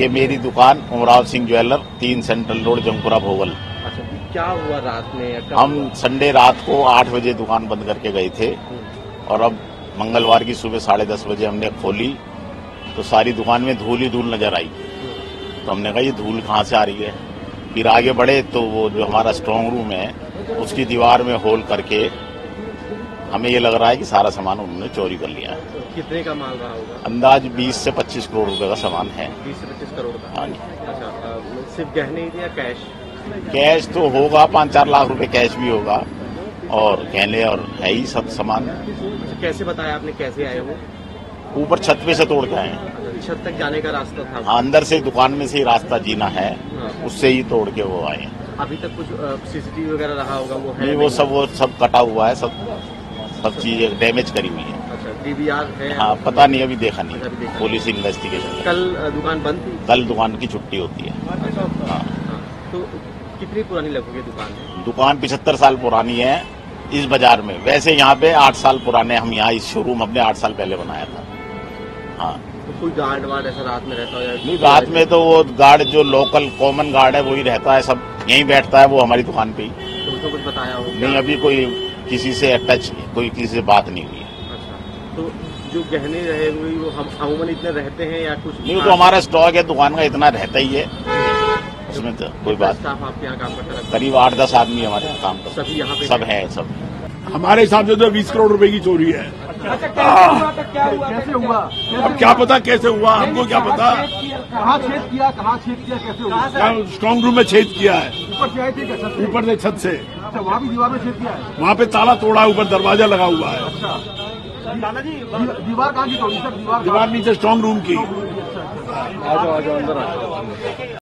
ये मेरी दुकान उमराव सिंह ज्वेलर तीन सेंट्रल रोड जमपुरा भोवल अच्छा क्या हुआ रात में हम संडे रात को आठ बजे दुकान बंद करके गए थे और अब मंगलवार की सुबह साढ़े दस बजे हमने खोली तो सारी दुकान में धूल ही धूल नज़र आई। तो हमने कहा ये धूल कहाँ से आ रही है? फिर आगे बढ़े तो वो जो हमारा स्ट्रांग रूम है उसकी दीवार में होल करके हमें ये लग रहा है कि सारा सामान उन्होंने चोरी कर लिया है। कितने का माल रहा होगा? अंदाज 20 से 25 करोड़ रुपए का सामान है। बीस से पच्चीस करोड़ का? हाँ जी। अच्छा सिर्फ़ गहने ही थे या कैश? कैश तो होगा पाँच चार लाख रुपए कैश भी होगा। और गहने और है ही सब सामान। अच्छा, कैसे बताया आपने? कैसे आए वो? ऊपर छत पे से तोड़ के आए। अच्छा, छत तक जाने का रास्ता था। हाँ, अंदर से दुकान में से ही रास्ता जीना है। हाँ। उससे ही तोड़ के वो आए। अभी तक कुछ सीसीटीवी वगैरह रहा होगा? वो है नहीं वो सब वो सब कटा हुआ है सब सब चीज़ें डैमेज करी हुई है। अच्छा हाँ? पता नहीं अभी देखा नहीं। पुलिस इन्वेस्टिगेशन कल दुकान बंद थी? कल दुकान की छुट्टी होती है। हाँ हाँ, तो कितनी पुरानी लगभग दुकान है? दुकान पिछहत्तर साल पुरानी है इस बाज़ार में। वैसे यहाँ पे आठ साल पुराने हम यहाँ इस शोरूम हमने आठ साल पहले बनाया था। हाँ। तो कोई गार्ड वार्ड ऐसा रात में रहता है नहीं रात में तो वो गार्ड जो लोकल कॉमन गार्ड है वही रहता है सब यहीं बैठता है वो हमारी दुकान पे ही। तो कुछ बताया हो? नहीं अभी कोई किसी से टच कोई किसी से बात नहीं हुई है। अच्छा। तो जो गहने रहे हुए वो हम अमूमन इतने रहते हैं या कुछ नहीं तो हमारा स्टॉक है दुकान का इतना रहता ही है। उसमें तो कोई बात स्टाफ आपके यहाँ काम करता करीब आठ दस आदमी हमारे यहाँ काम कर करते सभी यहाँ पे सब है? सब हमारे हिसाब से तो बीस करोड़ रुपए की चोरी है। कैसे हुआ? अब क्या पता कैसे हुआ? हमको क्या पता? कहाँ छेद किया कहाँ छेद किया कैसे हुआ? क्या स्ट्रांग रूम में छेद किया है? ऊपर से आए थे छत से? ऊपर से छत से। अच्छा वहाँ भी दीवार में छेद किया है? वहाँ पे ताला तोड़ा है ऊपर दरवाज़ा लगा हुआ है। अच्छा। दी- दीवार कहाँ की तोड़ी सर दीवार दीवार नीचे स्ट्रांग रूम की। अच्छा